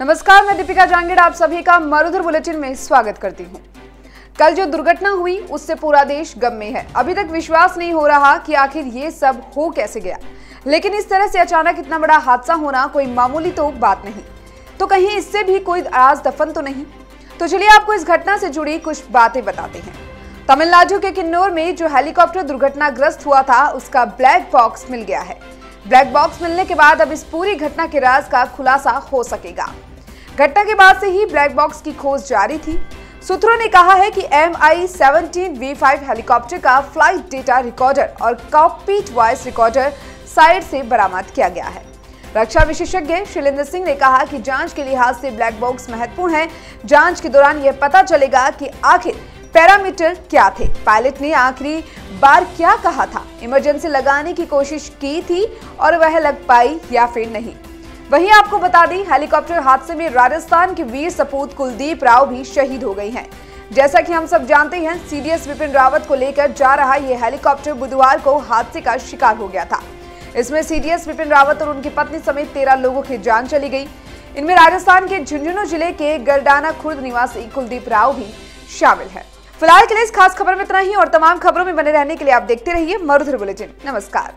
नमस्कार, मैं दीपिका जांगेड़, आप सभी का मरुधर बुलेटिन में स्वागत करती हूँ। कल जो दुर्घटना हुई, उससे पूरा देश गम में है। अभी तक विश्वास नहीं हो रहा कि आखिर ये सब हो कैसे गया। लेकिन इस तरह से अचानक इतना बड़ा हादसा होना कोई मामूली तो बात नहीं। तो कहीं इससे भी कोई आज दफन तो नहीं। तो चलिए आपको इस घटना से जुड़ी कुछ बातें बताते हैं। तमिलनाडु के किन्नौर में जो हेलीकॉप्टर दुर्घटनाग्रस्त हुआ था, उसका ब्लैक बॉक्स मिल गया है। ब्लैक बॉक्स मिलने के बाद अब इस पूरी घटना के राज का खुलासा हो सकेगा। घटना के बाद से ही ब्लैक बॉक्स की खोज जारी थी। सूत्रों ने कहा है कि M I seventeen V five helicopter का फ़्लाइट डेटा रिकॉर्डर और कॉकपीट वॉइस रिकॉर्डर साइड से बरामद किया गया है। रक्षा विशेषज्ञ शैलेंद्र सिंह ने कहा कि जाँच के लिहाज से ब्लैक बॉक्स महत्वपूर्ण है। जाँच के दौरान यह पता चलेगा कि आखिर पैरामीटर क्या थे? पायलट ने आखिरी बार क्या कहा था? इमरजेंसी लगाने की कोशिश की थी और वह लग पाई या फिर नहीं। वहीं आपको बता दें, हेलीकॉप्टर हादसे में राजस्थान के वीर सपूत कुलदीप राव भी शहीद हो गई हैं। जैसा कि हम सब जानते हैं, सीडीएस विपिन रावत को लेकर जा रहा यह हेलीकॉप्टर बुधवार को हादसे का शिकार हो गया था। इसमें सीडीएस विपिन रावत और उनकी पत्नी समेत तेरह लोगों की जान चली गई। इनमें राजस्थान के झुंझुनू ज़िले के गरडाना खुर्द निवासी कुलदीप राव भी शामिल है। फ़िलहाल के लिए इस खास खबर में इतना ही और तमाम खबरों में बने रहने के लिए आप देखते रहिए मरुधर बुलेटिन। नमस्कार।